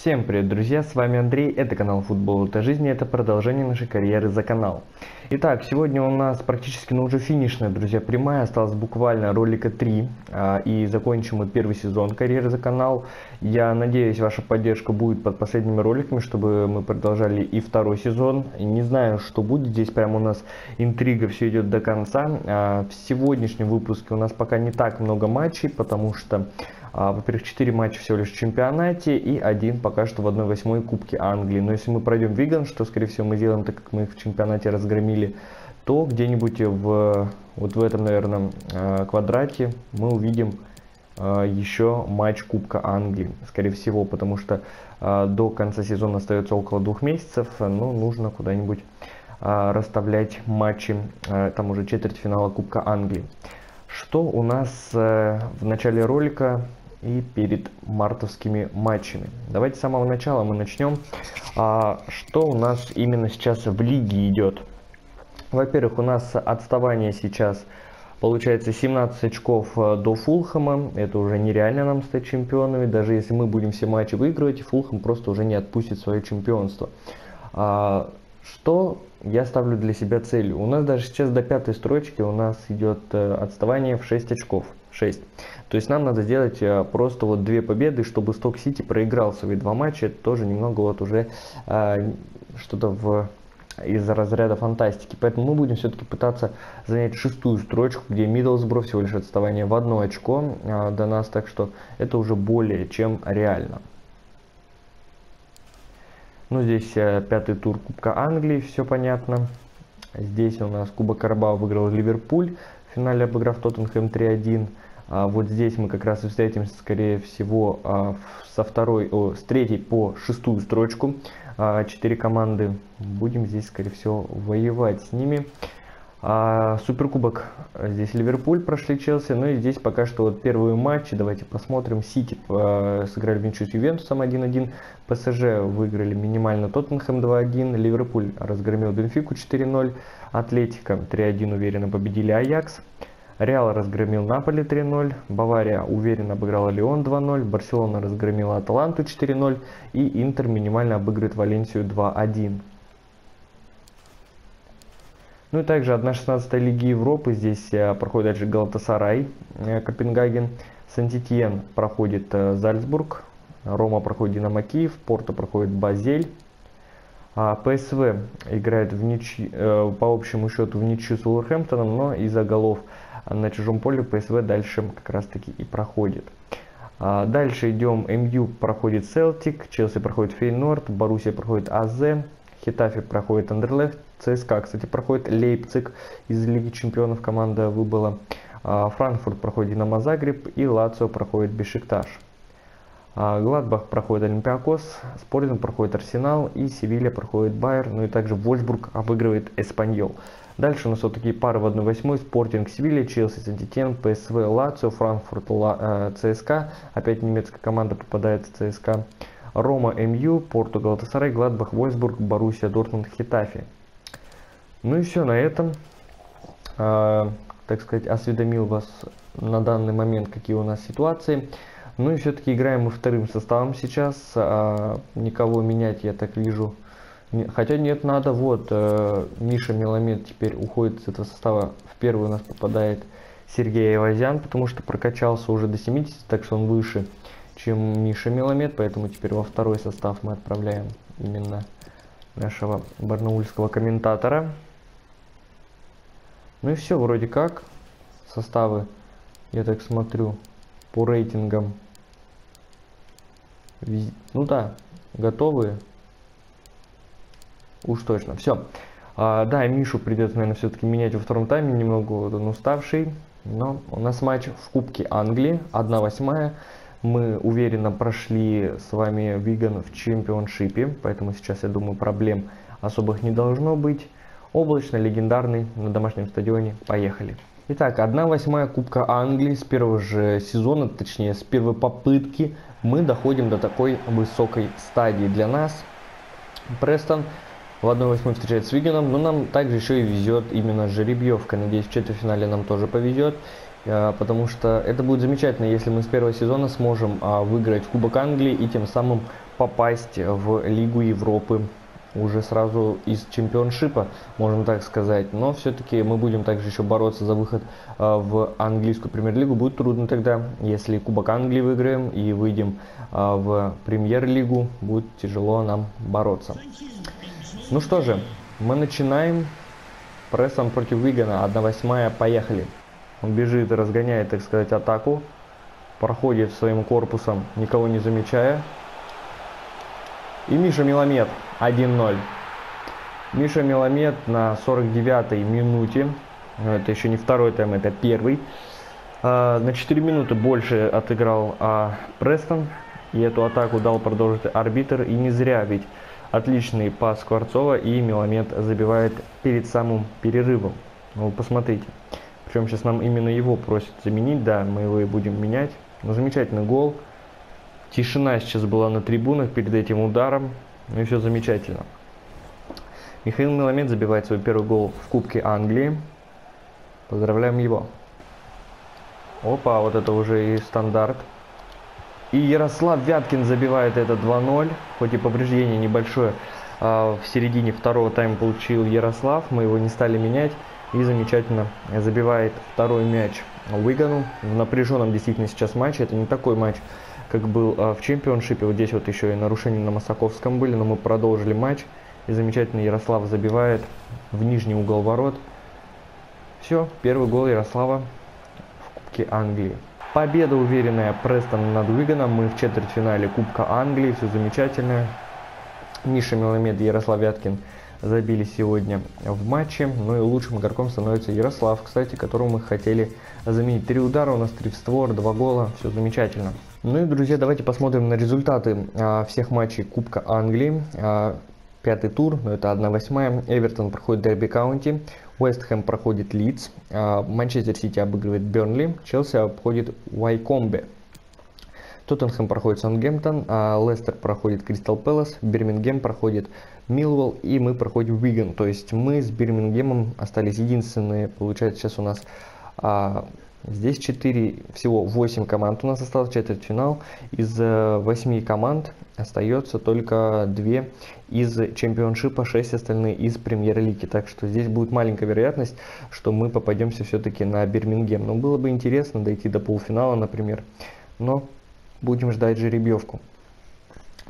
Всем привет, друзья, с вами Андрей, это канал Футбол это жизнь, это продолжение нашей карьеры за канал. Итак, сегодня у нас практически, ну уже финишная, друзья, прямая, осталось буквально ролика 3, а, и закончим мы первый сезон карьеры за канал. Я надеюсь, ваша поддержка будет под последними роликами, чтобы мы продолжали и второй сезон. Не знаю, что будет, здесь прямо у нас интрига, все идет до конца. А, в сегодняшнем выпуске у нас пока не так много матчей, потому что во-первых, 4 матча всего лишь в чемпионате и один пока что в 1-8 Кубке Англии. Но если мы пройдем Виган, что скорее всего мы сделаем, так как мы их в чемпионате разгромили, то где-нибудь в вот в этом, наверное, а, квадрате мы увидим а, еще матч Кубка Англии, скорее всего, потому что до конца сезона остается около двух месяцев, но нужно куда-нибудь расставлять матчи, там уже четвертьфинала Кубка Англии. Что у нас э, в начале ролика и перед мартовскими матчами. Давайте с самого начала мы начнем. А, что у нас именно сейчас в лиге идет? Во-первых, у нас отставание сейчас получается 17 очков э, до Фулхэма. Это уже нереально нам стать чемпионами. Даже если мы будем все матчи выигрывать, Фулхэм просто уже не отпустит свое чемпионство. А, что я ставлю для себя целью? У нас даже сейчас до пятой строчки у нас идет э, отставание в 6 очков. 6. То есть нам надо сделать э, просто вот две победы, чтобы Сток Сити проиграл свои два матча. Это тоже немного вот уже э, что-то в из разряда фантастики. Поэтому мы будем все-таки пытаться занять шестую строчку, где Миддлсбро всего лишь отставание в одно очко э, до нас, так что это уже более чем реально. Ну, здесь э, пятый тур Кубка Англии, все понятно. Здесь у нас Кубок Карабао выиграл Ливерпуль, в финале обыграв Тоттенхэм 3-1. А вот здесь мы как раз и встретимся, скорее всего, а, со второй, о, с третьей по шестую строчку. А, четыре команды. Будем здесь, скорее всего, воевать с ними. А, Суперкубок здесь Ливерпуль прошли Челси, ну и здесь пока что вот первые матчи, давайте посмотрим. Сити а, сыграли в ничью с Ювентусом 1-1, ПСЖ выиграли минимально Тоттенхэм 2-1, Ливерпуль разгромил Бенфику 4-0, Атлетика 3-1 уверенно победили Аякс. Реал разгромил Наполи 3-0, Бавария уверенно обыграла Леон 2-0, Барселона разгромила Аталанту 4-0 и Интер минимально обыгрывает Валенсию 2-1. Ну и также 1-16 Лиги Европы, здесь э, проходит также Галатасарай, э, Копенгаген, Сантитьен проходит э, Зальцбург, Рома проходит Динамо Киев, Порто проходит Базель, а ПСВ играет в нич... по общему счету в ничью с Уолверхэмптоном, но из-за голов на чужом поле ПСВ дальше как раз таки и проходит. А, дальше идем, МЮ проходит Селтик, Челси проходит Фейнорд, Боруссия проходит АЗ, Хитафи проходит Андерлехт, ЦСКА, кстати, проходит Лейпциг из Лиги Чемпионов, команда выбыла. А, Франкфурт проходит Динамо Загреб и Лацио проходит Бешикташ. А, Гладбах проходит Олимпиакос, Спортинг проходит Арсенал и Севилья проходит Байер, ну и также Вольсбург обыгрывает Эспаньол. Дальше у нас вот такие пары в 1-8. Спортинг Севилья, Челси Сент-Этьен, ПСВ Лацио, Франкфурт э, ЦСКА. Опять немецкая команда попадает в ЦСКА. Рома МЮ, Порту Галатасарай, Гладбах, Вольсбург, Боруссия Дортмунд, Хетафе. Ну и все на этом. А, так сказать, осведомил вас на данный момент, какие у нас ситуации. Ну и все-таки играем мы вторым составом сейчас. А, никого менять, я так вижу, Хотя нет, надо, вот, э, Миша Меломед теперь уходит с этого состава. В первый у нас попадает Сергей Айвазян, потому что прокачался уже до 70, так что он выше, чем Миша Меломед, поэтому теперь во второй состав мы отправляем именно нашего барнаульского комментатора. Ну и все, вроде как. Составы, я так смотрю, по рейтингам. Ну да, готовые. Уж точно. Все. А, да, Мишу придется, наверное, все-таки менять во втором тайме. Немного он уставший. Но у нас матч в Кубке Англии. 1-8. Мы уверенно прошли с вами Виган в чемпионшипе. Поэтому сейчас, я думаю, проблем особых не должно быть. Облачно, легендарный, на домашнем стадионе. Поехали. Итак, 1-8 Кубка Англии с первого же сезона, точнее с первой попытки мы доходим до такой высокой стадии для нас. Престон в 1-8 встречает с Вигеном, но нам также еще и везет именно жеребьевка. Надеюсь, в четвертьфинале нам тоже повезет. а, потому что это будет замечательно, если мы с первого сезона сможем а, выиграть Кубок Англии и тем самым попасть в Лигу Европы уже сразу из чемпионшипа, можно так сказать. Но все-таки мы будем также еще бороться за выход э, в английскую премьер-лигу. Будет трудно тогда, если Кубок Англии выиграем и выйдем э, в премьер-лигу, будет тяжело нам бороться. Ну что же, мы начинаем прессом против Вигана, 1-8, поехали. Он бежит и разгоняет, так сказать, атаку, проходит своим корпусом, никого не замечая. И Миша Миломет 1-0. Миша Миломет на 49-й минуте. Это еще не второй тайм, это первый. А, на 4 минуты больше отыграл а, Престон. И эту атаку дал продолжить арбитр. И не зря, ведь отличный пас Скворцова. И Миломет забивает перед самым перерывом. Ну, посмотрите. Причем сейчас нам именно его просят заменить. Да, мы его и будем менять. Но замечательный гол. Тишина сейчас была на трибунах перед этим ударом. Ну и все замечательно. Михаил Миломет забивает свой первый гол в Кубке Англии. Поздравляем его. Опа, вот это уже и стандарт. И Ярослав Вяткин забивает это 2-0. Хоть и повреждение небольшое а, в середине второго тайма получил Ярослав. Мы его не стали менять. И замечательно забивает второй мяч Уигану. В напряженном действительно сейчас матче. Это не такой матч, как был а, в чемпионшипе. Вот здесь вот еще и нарушения на Масаковском были, но мы продолжили матч. И замечательно Ярослав забивает в нижний угол ворот. Все, первый гол Ярослава в Кубке Англии. Победа уверенная Престон над Уиганом. Мы в четвертьфинале Кубка Англии. Все замечательно. Миша Меламед, Ярослав Вяткин забили сегодня в матче. Ну и лучшим игроком становится Ярослав, кстати, которого мы хотели заменить. Три удара у нас, три в створ, два гола. Все замечательно. Ну и, друзья, давайте посмотрим на результаты а, всех матчей Кубка Англии. А, пятый тур, но это 1-8. Эвертон проходит Дерби Каунти. Вест Хэм проходит Лидс. А, Манчестер Сити обыгрывает Бернли. Челси обходит Уайкомбе. Тоттенхэм проходит Саутгемптон, а Лестер проходит Кристал Пэлас, Бирмингем проходит Милвелл и мы проходим Виган. То есть мы с Бирмингемом остались единственные, получается сейчас у нас а, Здесь 4, всего 8 команд у нас осталось, четвертьфинал. Из 8 э, команд остается только 2 из чемпионшипа, 6 остальные из премьер-лиги. Так что здесь будет маленькая вероятность, что мы попадемся все-таки на Бирмингем. Но было бы интересно дойти до полуфинала, например. Но будем ждать жеребьевку.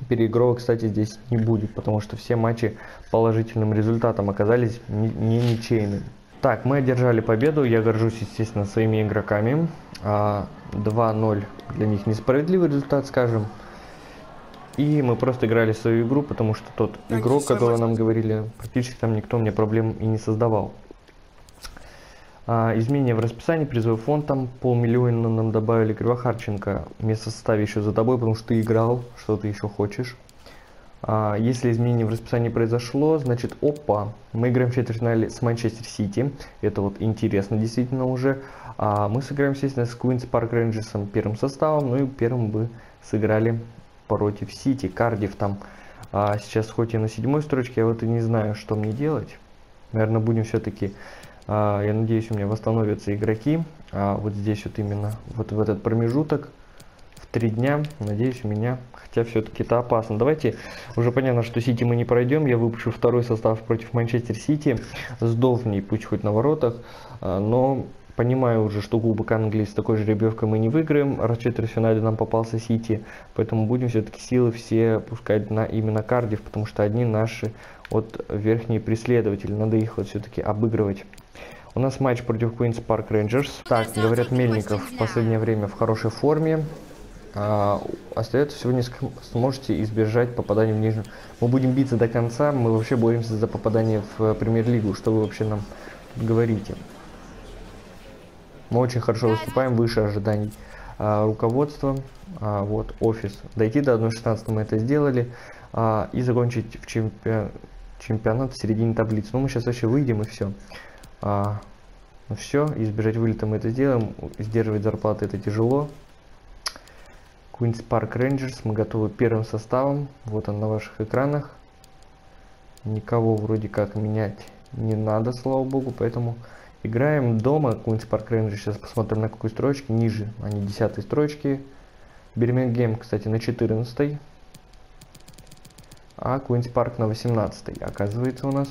Переигровок, кстати, здесь не будет, потому что все матчи положительным результатом оказались не ничейными. Так, мы одержали победу. Я горжусь, естественно, своими игроками. 2-0 а, для них несправедливый результат, скажем. И мы просто играли свою игру, потому что тот игрок, который нам говорили, практически там никто мне проблем и не создавал. А, изменения в расписании, призовой фонд там полмиллиона нам добавили. Кривохарченко, место в составе еще за тобой, потому что ты играл, что ты еще хочешь. А, если изменение в расписании произошло, значит, опа, мы играем в четвертьфинале с Манчестер Сити. Это вот интересно действительно уже. А, мы сыграем, естественно, с Queen's Park Rangers первым составом. Ну и первым бы сыграли против Сити. Кардив там сейчас хоть и на седьмой строчке, я вот и не знаю, что мне делать. Наверное, будем все-таки, я надеюсь, у меня восстановятся игроки. А, вот здесь вот именно, вот в этот промежуток три дня. Надеюсь, у меня, хотя все-таки это опасно. Давайте, уже понятно, что Сити мы не пройдем. Я выпущу второй состав против Манчестер Сити. Сдохни, пусть хоть на воротах. А, но понимаю уже, что Кубок Англии с такой же жеребьевкой мы не выиграем. Раз в нам попался Сити. Поэтому будем все-таки силы все пускать на именно Кардив, потому что одни наши вот верхние преследователи. Надо их вот все-таки обыгрывать. У нас матч против Queen's Park Rangers. Так, говорят, Мельников в последнее время в хорошей форме. А, остается всего несколько, сможете избежать попадания в нижнюю. Мы будем биться до конца, мы вообще боремся за попадание в премьер-лигу. Что вы вообще нам говорите? Мы очень хорошо выступаем, выше ожиданий а, руководства. А, вот, офис. Дойти до 1.16 мы это сделали. А, и закончить в чемпион, чемпионат в середине таблицы. Ну, мы сейчас вообще выйдем и все. А, ну все, избежать вылета мы это сделаем. Сдерживать зарплаты это тяжело. Queen's Park Rangers. Мы готовы первым составом. Вот он на ваших экранах. Никого вроде как менять не надо, слава богу. Поэтому Играем дома, Куинс Парк Рейнджерс, сейчас посмотрим на какой строчке, ниже, они 10 строчки. Бирмингем, кстати, на 14 а Куинс Парк на 18 оказывается у нас.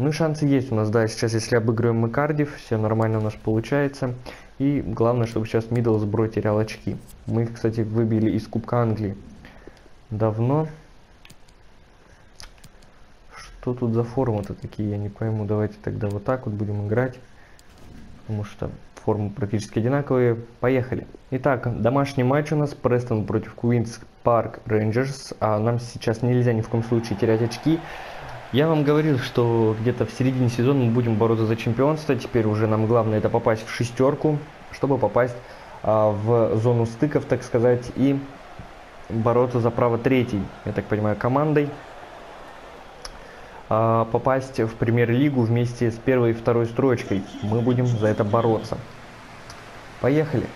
Ну, шансы есть у нас, да, сейчас если обыгрываем мы Кардифф, все нормально у нас получается. И главное, чтобы сейчас Миддлсбро терял очки. Мы их, кстати, выбили из Кубка Англии давно. Что тут за формы-то такие, я не пойму. Давайте тогда вот так вот будем играть. Потому что формы практически одинаковые. Поехали. Итак, домашний матч у нас. Престон против Куинс Парк Рейнджерс. А нам сейчас нельзя ни в коем случае терять очки. Я вам говорил, что где-то в середине сезона мы будем бороться за чемпионство. Теперь уже нам главное это попасть в шестерку, чтобы попасть а, в зону стыков, так сказать, и бороться за право третьей, я так понимаю, командой. А, попасть в премьер-лигу вместе с первой и второй строчкой. Мы будем за это бороться. Поехали.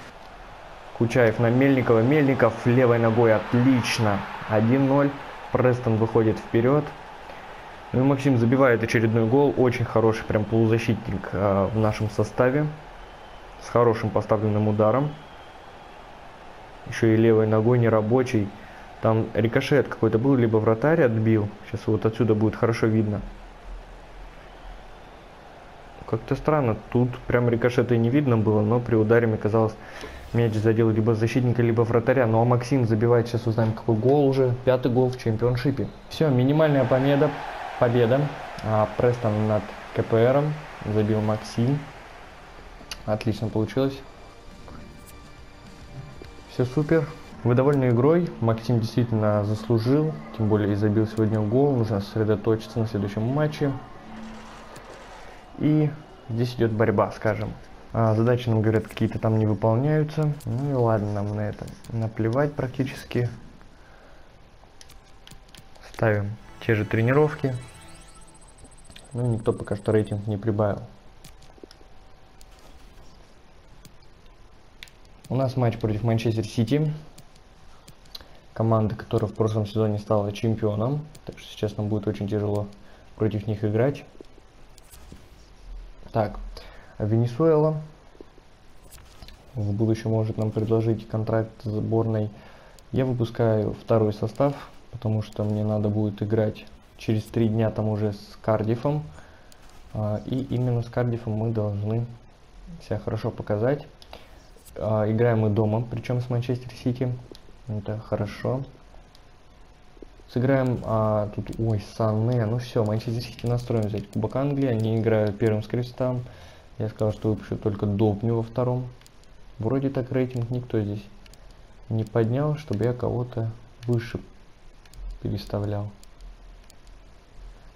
Кучаев на Мельникова. Мельников левой ногой отлично. 1-0. Престон выходит вперед. Ну и Максим забивает очередной гол. Очень хороший прям полузащитник э, в нашем составе. С хорошим поставленным ударом. Еще и левой ногой нерабочий. Там рикошет какой-то был, либо вратарь отбил. Сейчас вот отсюда будет хорошо видно. Как-то странно. Тут прям рикошета и не видно было, но при ударе мне казалось, мяч задел либо защитника, либо вратаря. Ну а Максим забивает, сейчас узнаем какой гол уже. Пятый гол в чемпионшипе. Все, минимальная победа. Победа. А, Престон над КПРом. Забил Максим. Отлично получилось. Все супер. Вы довольны игрой. Максим действительно заслужил, тем более и забил сегодня гол. Нужно сосредоточиться на следующем матче. И здесь идет борьба, скажем. А, задачи нам говорят какие-то там не выполняются. Ну и ладно, нам на это наплевать практически. Ставим те же тренировки. Ну никто пока что рейтинг не прибавил. У нас матч против Манчестер Сити команда, которая в прошлом сезоне стала чемпионом. Так что сейчас нам будет очень тяжело против них играть. Так, Венесуэла в будущем может нам предложить контракт с сборной. Я выпускаю второй состав, потому что мне надо будет играть через три дня там уже с Кардифом. А, и именно с Кардифом мы должны себя хорошо показать. А, играем мы дома, причем с Манчестер Сити. Это хорошо. Сыграем а, тут, ой, Санне. Ну все, Манчестер Сити настроен взять Кубок Англии. Они играют первым с крестом. Я сказал, что выпущу только Допню во втором. Вроде так рейтинг никто здесь не поднял, чтобы я кого-то выше переставлял.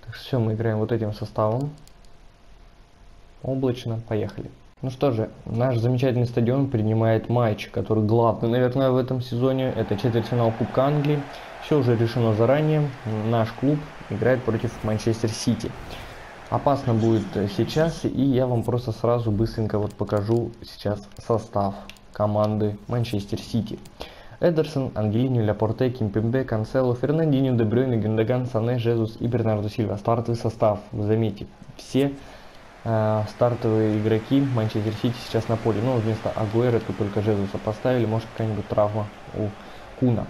Так что все, мы играем вот этим составом. Облачно, поехали. Ну что же, наш замечательный стадион принимает матч, который главный, наверное, в этом сезоне. Это четвертьфинал Кубка Англии. Все уже решено заранее. Наш клуб играет против Манчестер Сити. Опасно будет сейчас, и я вам просто сразу быстренько вот покажу сейчас состав команды Манчестер Сити. Эдерсон, Ангелини, Ляпорте, Кимпембе, Канцело, Фернандинho, Дебрюйне, Гендаган, Сане, Жезус и Бернардо Сильва. Стартовый состав, вы заметите, все э, стартовые игроки Манчестер Сити сейчас на поле. Ну, вместо Агуэра тут только Жезуса поставили, может какая-нибудь травма у Куна.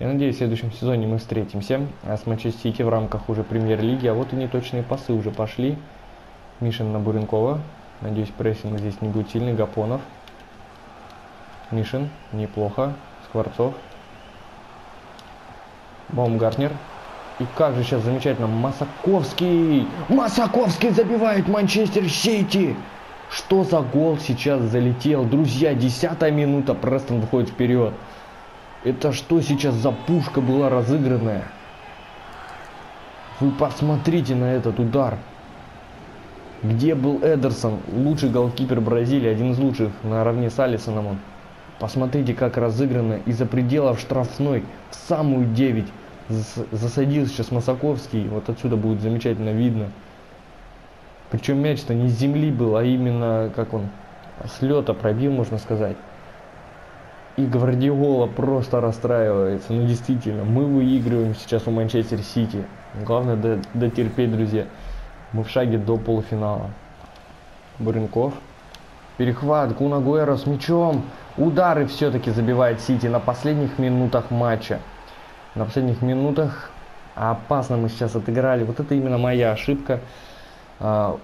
Я надеюсь, в следующем сезоне мы встретимся а с Манчестер Сити в рамках уже премьер-лиги. А вот и неточные пасы уже пошли. Мишин на Буренкова. Надеюсь, прессинг здесь не будет сильный. Гапонов. Мишин. Неплохо. Скворцов. Баумгартнер. И как же сейчас замечательно, Масаковский! Масаковский забивает Манчестер Сити! Что за гол сейчас залетел? Друзья, десятая минута, Престон выходит вперед. Это что сейчас за пушка была разыгранная? Вы посмотрите на этот удар. Где был Эдерсон? Лучший голкипер Бразилии, один из лучших, наравне с Алисоном он. Посмотрите, как разыграно из-за пределов штрафной в самую 9 засадил сейчас Масаковский. Вот отсюда будет замечательно видно. Причем мяч-то не с земли был, а именно, как он, с лета пробил, можно сказать. И Гвардиола просто расстраивается. Ну, действительно, мы выигрываем сейчас у Манчестер Сити. Главное дотерпеть, друзья. Мы в шаге до полуфинала. Буренков. Перехват, Кунагуэро с мячом. Удары все-таки забивает Сити на последних минутах матча. На последних минутах опасно мы сейчас отыграли. Вот это именно моя ошибка. А,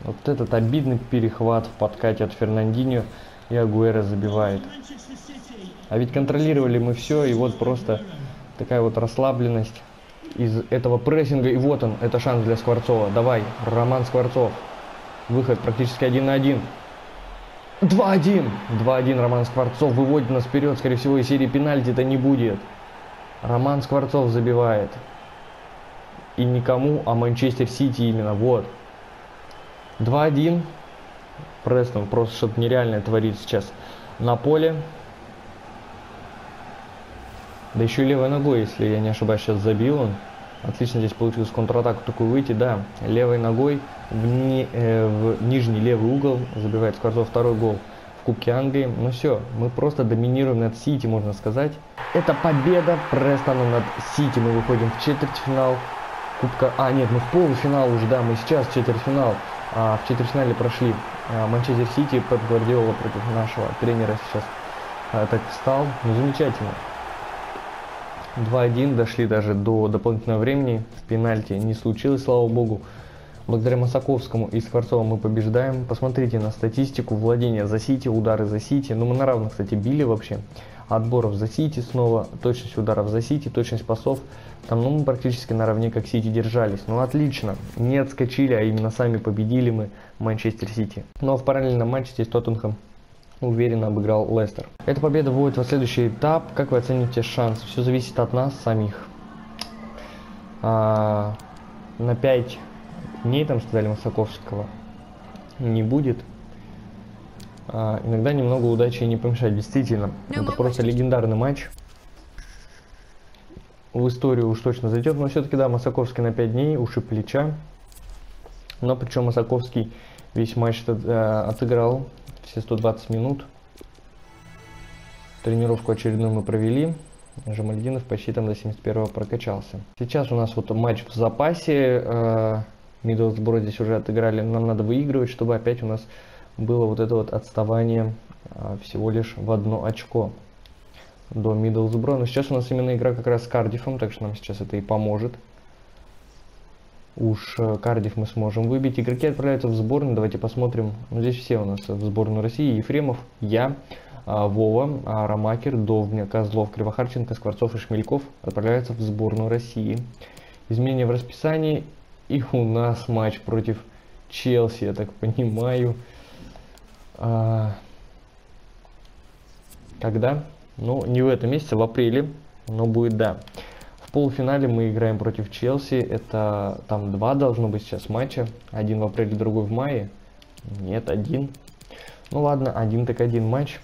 вот этот обидный перехват в подкате от Фернандинho и Агуэра забивает. А ведь контролировали мы все, и вот просто такая вот расслабленность из этого прессинга. И вот он, это шанс для Скворцова. Давай, Роман Скворцов. Выход практически один на один. 2-1. 2-1 Роман Скворцов выводит нас вперед. Скорее всего, и серии пенальти-то не будет. Роман Скворцов забивает. И никому, а Манчестер Сити именно. Вот. 2-1. Престон просто что-то нереальное творит сейчас на поле. Да еще и левой ногой, если я не ошибаюсь, сейчас забил он. Отлично здесь получилось контратаку такую выйти, да. Левой ногой в, ни, э, в нижний левый угол забивает Скворцов второй гол в Кубке Англии. Ну все, мы просто доминируем над Сити, можно сказать. Это победа Престона над Сити. Мы выходим в четвертьфинал Кубка... А, нет, мы в полуфинал уже, да, мы сейчас четвертьфинал. А, в четвертьфинале прошли а, Манчестер Сити, Пеп Гвардиола против нашего тренера сейчас а, так встал. Ну, замечательно. 2-1, дошли даже до дополнительного времени. В пенальти не случилось, слава богу. Благодаря Масаковскому и Скворцову мы побеждаем. Посмотрите на статистику владения за Сити, удары за Сити. Ну, мы на равных, кстати, били вообще. Отборов за Сити снова, точность ударов за Сити, точность пасов. Там, ну, мы практически наравне, как Сити держались. Ну, отлично. Не отскочили, а именно сами победили мы Манчестер Сити. Ну, а в параллельном матче здесь Тоттенхэм уверенно обыграл Лестер. Эта победа вводит в следующий этап. Как вы оцените шанс? Все зависит от нас самих. А, на 5 дней, там сказали Масаковского, не будет. А, иногда немного удачи не помешает. Действительно, no, это просто легендарный матч. В историю уж точно зайдет. Но все-таки, да, Масаковский на 5 дней, уши плеча. Но причем Масаковский весь матч э, отыграл все 120 минут. Тренировку очередную мы провели. Жамальдинов почти там до 71 прокачался. Сейчас у нас вот матч в запасе. Миддлсбро здесь уже отыграли. Нам надо выигрывать, чтобы опять у нас было вот это вот отставание а, всего лишь в одно очко до Миддлсбро. Но сейчас у нас именно игра как раз с Кардифом, так что нам сейчас это и поможет. Уж э, Кардив мы сможем выбить. Игроки отправляются в сборную. Давайте посмотрим. Ну, здесь все у нас в сборную России. Ефремов, я, а, Вова, а, Ромакер, Довня, Козлов, Кривохарченко, Скворцов и Шмельков отправляются в сборную России. Изменения в расписании. И у нас матч против Челси, я так понимаю. А... Когда? Ну, не в этом месяце, в апреле, но будет, да полуфинале мы играем против Челси. Это там два должно быть сейчас матча. Один в апреле, другой в мае. Нет, один. Ну ладно, один так один матч.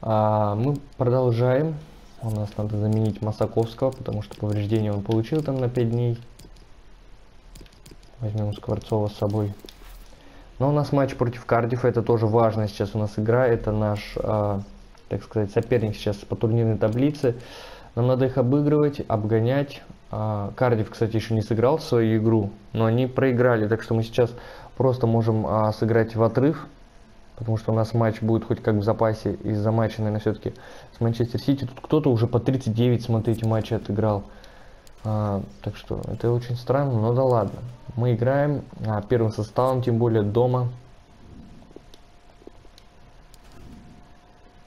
А, мы продолжаем. У нас надо заменить Масаковского, потому что повреждение он получил там на 5 дней. Возьмем Скворцова с собой. Но у нас матч против Кардифа, это тоже важная сейчас у нас игра. Это наш а, так сказать, соперник сейчас по турнирной таблице. Нам надо их обыгрывать, обгонять. А, Кардив, кстати, еще не сыграл свою игру, но они проиграли, так что мы сейчас просто можем а, сыграть в отрыв, потому что у нас матч будет хоть как в запасе из-за матча, наверное, все-таки с Манчестер Сити. Тут кто-то уже по 39, смотрите, матчи отыграл. А, так что это очень странно, но да ладно. Мы играем а, первым составом, тем более дома.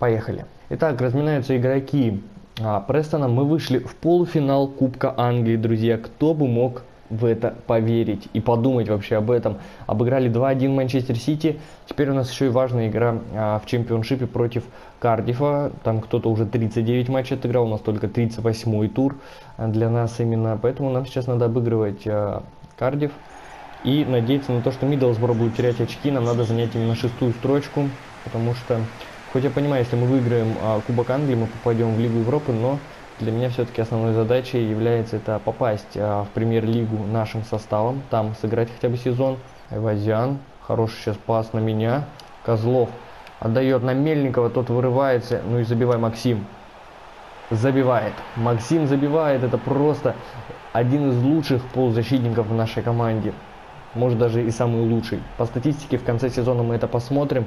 Поехали. Итак, разминаются игроки а, Престона. Мы вышли в полуфинал Кубка Англии, друзья. Кто бы мог в это поверить и подумать вообще об этом. Обыграли 2-1 Манчестер Сити. Теперь у нас еще и важная игра а, в чемпионшипе против Кардифа. Там кто-то уже 39 матчей отыграл, у нас только 38 тур для нас именно. Поэтому нам сейчас надо обыгрывать а, Кардиф и надеяться на то, что Миддлсборо будет терять очки. Нам надо занять именно шестую строчку, потому что Хоть я понимаю, если мы выиграем а, Кубок Англии, мы попадем в Лигу Европы, но для меня все-таки основной задачей является это попасть а, в премьер-лигу нашим составом, там сыграть хотя бы сезон. Айвазян, хороший сейчас пас на меня. Козлов отдает на Мельникова, тот вырывается, ну и забивай Максим. Забивает. Максим забивает, это просто один из лучших полузащитников в нашей команде. может даже и самый лучший. По статистике в конце сезона мы это посмотрим.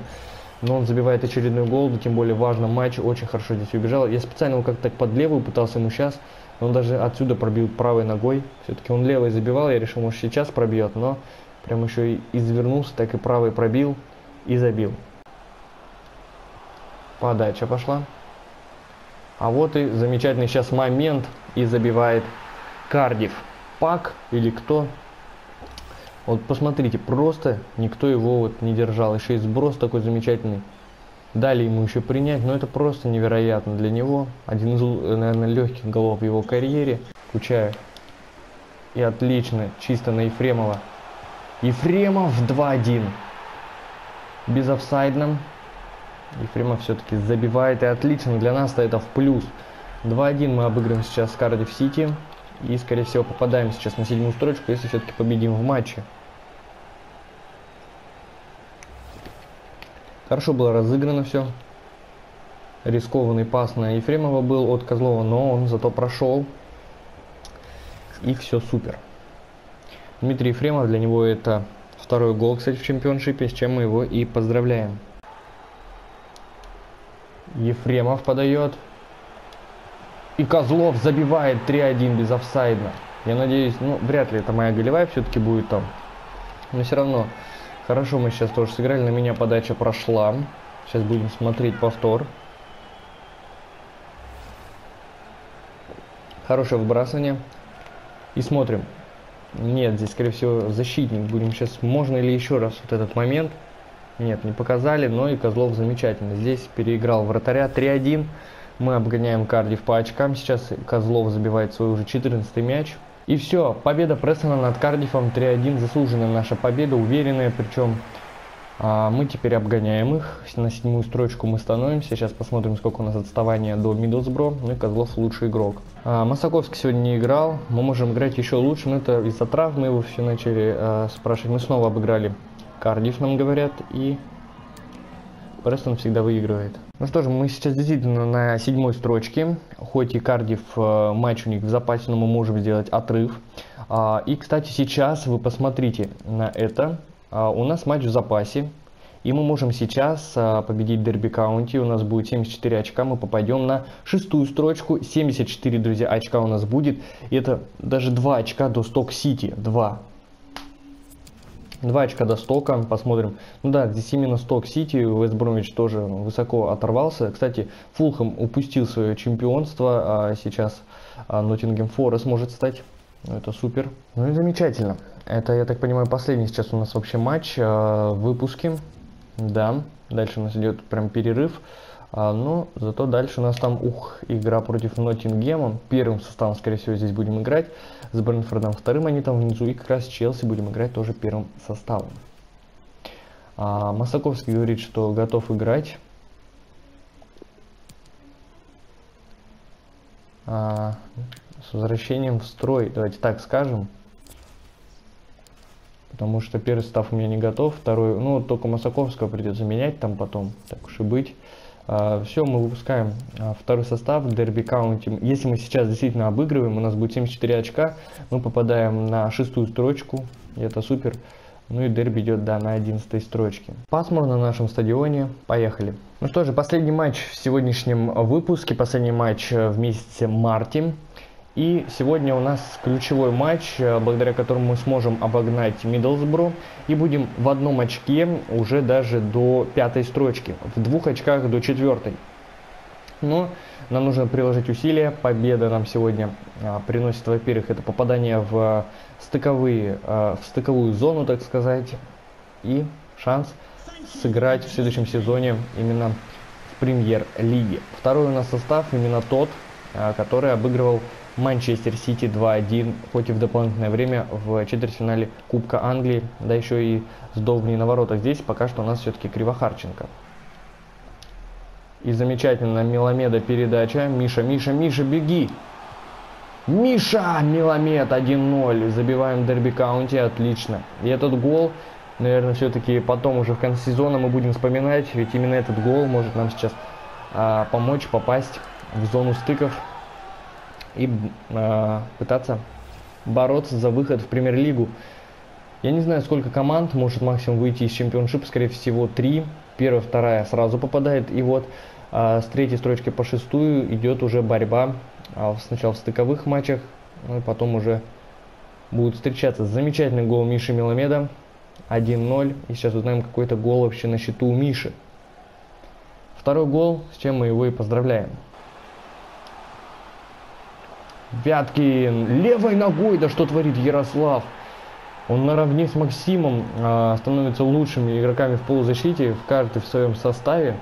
Но он забивает очередной гол, да тем более в матче, очень хорошо здесь убежал. Я специально его как-то под левую пытался ему сейчас, он даже отсюда пробил правой ногой. Все-таки он левой забивал, я решил, может сейчас пробьет, но прям еще и извернулся, так и правой пробил и забил. Подача пошла. А вот и замечательный сейчас момент и забивает Кардив. Пак или кто? Вот посмотрите, просто никто его вот не держал. Еще и сброс такой замечательный. Дали ему еще принять, но это просто невероятно для него. Один из, наверное, легких голов в его карьере. Кучая. И отлично, чисто на Ефремова. Ефремов 2-1. Без офсайдном. Ефремов все-таки забивает и отлично. Для нас-то это в плюс. 2-1 мы обыгрываем сейчас Кардив Сити. И, скорее всего, попадаем сейчас на седьмую строчку, если все-таки победим в матче. Хорошо было разыграно все. Рискованный пас на Ефремова был от Козлова, но он зато прошел. И все супер. Дмитрий Ефремов, для него это второй гол, кстати, в чемпионшипе, с чем мы его и поздравляем. Ефремов подает. И Козлов забивает 3-1 без офсайда. Я надеюсь, ну, вряд ли это моя голевая все-таки будет там. Но все равно, хорошо мы сейчас тоже сыграли. На меня подача прошла. Сейчас будем смотреть повтор. Хорошее выбрасывание. И смотрим. Нет, здесь, скорее всего, защитник. Будем сейчас, можно ли еще раз вот этот момент. Нет, не показали, но и Козлов замечательно. Здесь переиграл вратаря 3-1. Мы обгоняем Кардив по очкам. Сейчас Козлов забивает свой уже 14 мяч. И все, победа Прессона над Кардифом 3-1. Заслуженная наша победа, уверенная. Причем а, мы теперь обгоняем их. На седьмую строчку мы становимся. Сейчас посмотрим, сколько у нас отставания до Миддлсбро. Ну и Козлов лучший игрок. А, Масаковский сегодня не играл. Мы можем играть еще лучше, но это из-за травмы его все начали а, спрашивать. Мы снова обыграли Кардифф, нам говорят. И Престон всегда выигрывает. Ну что же, мы сейчас действительно на седьмой строчке. Хоть и Кардифф э, матч у них в запасе, но мы можем сделать отрыв. А, и, кстати, сейчас вы посмотрите на это. А, у нас матч в запасе. И мы можем сейчас а, победить Дерби Каунти. У нас будет 74 очка. Мы попадем на шестую строчку. 74, друзья, очка у нас будет. И это даже 2 очка до Сток Сити. 2. 2 очка до стока, посмотрим. Ну да, здесь именно сток Сити, Вест Бромвич тоже высоко оторвался. Кстати, Фулхэм упустил свое чемпионство, а сейчас Ноттингем Форест может стать. Ну, это супер. Ну и замечательно. Это, я так понимаю, последний сейчас у нас вообще матч э, в выпуске. Да, дальше у нас идет прям перерыв. А, но зато дальше у нас там, ух, игра против Ноттингема. Первым составом, скорее всего, здесь будем играть. С Брэнфордом вторым они там внизу. И как раз Челси будем играть тоже первым составом. А, Масаковский говорит, что готов играть. А, с возвращением в строй, давайте так скажем. Потому что первый состав у меня не готов, второй, ну, только Масаковского придется менять там потом, так уж и быть. А, Все, мы выпускаем а, второй состав Дерби Каунти. Если мы сейчас действительно обыгрываем, у нас будет 74 очка, мы попадаем на шестую строчку, и это супер. Ну и дерби идет, да, на 11 строчке. Пасмурно на нашем стадионе. Поехали. Ну что же, последний матч в сегодняшнем выпуске, последний матч в месяце марте. И сегодня у нас ключевой матч, э, благодаря которому мы сможем обогнать Миддлсбро и будем в одном очке уже даже до пятой строчки, в двух очках до четвертой. Но нам нужно приложить усилия. Победа нам сегодня а, приносит, во-первых, это попадание в, стыковые, а, в стыковую зону, так сказать, и шанс сыграть в следующем сезоне именно в премьер-лиге. Второй у нас состав именно тот, а, который обыгрывал Манчестер Сити 2-1, хоть дополнительное время в четвертьфинале Кубка Англии, да еще и с Довни на воротах. Здесь пока что у нас все-таки Кривохарченко. И замечательно Меламеда передача. Миша, Миша, Миша, беги! Миша! Меламед 1-0. Забиваем Дерби Каунти. Отлично. И этот гол, наверное, все-таки потом уже в конце сезона мы будем вспоминать. Ведь именно этот гол может нам сейчас а, помочь попасть в зону стыков и э, пытаться бороться за выход в премьер-лигу. Я не знаю, сколько команд может максимум выйти из Championship, скорее всего, три. Первая, вторая сразу попадает. И вот а, с третьей строчки по шестую идет уже борьба. А, сначала в стыковых матчах, ну и потом уже будут встречаться. Замечательный гол Миши Меламеда. 1-0. И сейчас узнаем, какой-то гол вообще на счету у Миши. Второй гол, с чем мы его и поздравляем. Вяткин левой ногой, да что творит Ярослав? Он наравне с Максимом э, становится лучшими игроками в полузащите, в каждый в своем составе.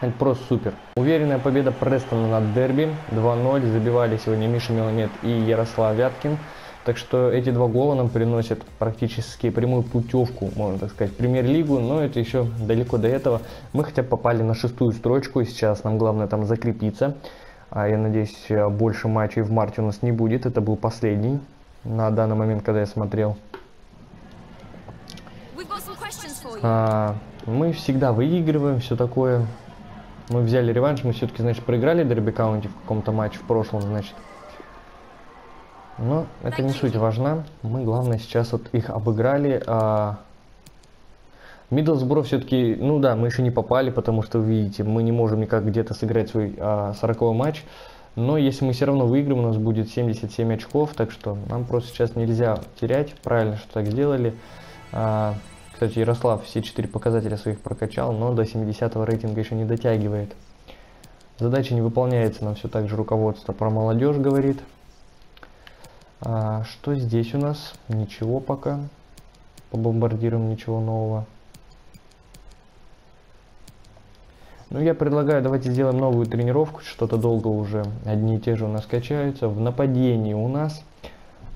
Это просто супер. Уверенная победа Престона над Дерби. 2-0. Забивали сегодня Миша Меломет и Ярослав Вяткин. Так что эти два гола нам приносят практически прямую путевку, можно так сказать, в премьер-лигу, но это еще далеко до этого. Мы хотя бы попали на шестую строчку, и сейчас нам главное там закрепиться. А я надеюсь, больше матчей в марте у нас не будет. Это был последний на данный момент, когда я смотрел. А, мы всегда выигрываем, все такое. Мы взяли реванш, мы все-таки, значит, проиграли Дерби Каунти в каком-то матче в прошлом, значит. Но это не суть важна. Мы, главное, сейчас вот их обыграли. А... Миддлсбро все-таки, ну да, мы еще не попали, потому что, видите, мы не можем никак где-то сыграть свой а, 40 матч. Но если мы все равно выиграем, у нас будет 77 очков, так что нам просто сейчас нельзя терять. Правильно, что так сделали. А, кстати, Ярослав все четыре показателя своих прокачал, но до 70 рейтинга еще не дотягивает. Задача не выполняется, нам все так же руководство про молодежь говорит. А, что здесь у нас? Ничего пока. Побомбардируем, ничего нового. Ну, я предлагаю, давайте сделаем новую тренировку. Что-то долго уже одни и те же у нас качаются. В нападении у нас.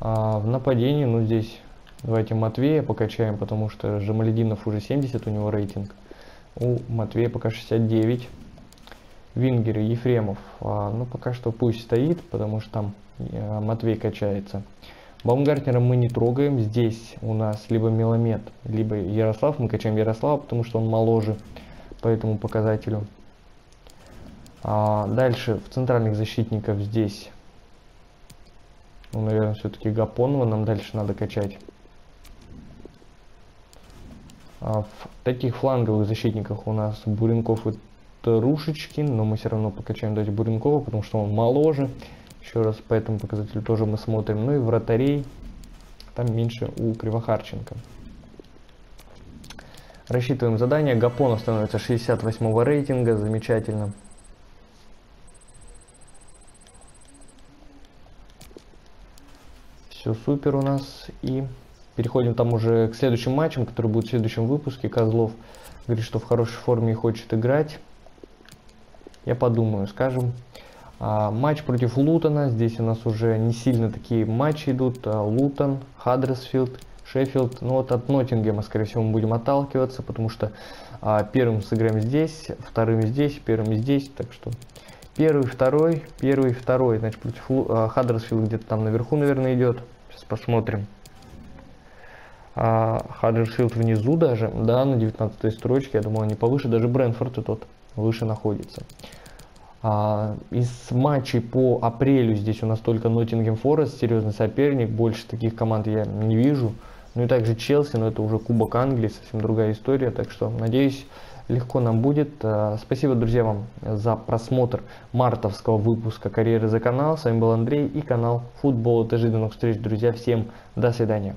А, в нападении, ну, здесь давайте Матвея покачаем, потому что Жамалединов уже 70 у него рейтинг. У Матвея пока 69. Вингеры, Ефремов. А, ну, пока что пусть стоит, потому что там а, Матвей качается. Баумгартнера мы не трогаем. Здесь у нас либо Меломет, либо Ярослав. Мы качаем Ярослава, потому что он моложе по этому показателю. А дальше в центральных защитников здесь, ну, наверное, все-таки Гапонова нам дальше надо качать. А в таких фланговых защитниках у нас Буренков и Трушечкин, но мы все равно покачаем давайте Буренкова, потому что он моложе. Еще раз по этому показателю тоже мы смотрим. Ну и вратарей там меньше у Кривохарченко. Рассчитываем задание. Гапонов становится 68 рейтинга. Замечательно. Все супер у нас. И переходим там уже к следующим матчам, которые будут в следующем выпуске. Козлов говорит, что в хорошей форме и хочет играть. Я подумаю, скажем. А, матч против Лутона. Здесь у нас уже не сильно такие матчи идут. А, Лутон, Хаддерсфилд Шеффилд, ну вот от Ноттингема, скорее всего, мы будем отталкиваться, потому что а, первым сыграем здесь, вторым здесь, первым здесь, так что первый, второй, первый, второй, значит, против а, Хаддерсфилд где-то там наверху, наверное, идет. Сейчас посмотрим. А, Хаддерсфилд внизу даже, да, на 19 строчке, я думаю, они повыше, даже Брэнфорд и тот выше находится. А, из матчей по апрелю здесь у нас только Ноттингем Форест, серьезный соперник, больше таких команд я не вижу. Ну и также Челси, но это уже Кубок Англии, совсем другая история. Так что, надеюсь, легко нам будет. Э, спасибо, друзья, вам за просмотр мартовского выпуска «Карьеры за канал». С вами был Андрей и канал Футбол. До новых встреч, друзья. Всем до свидания.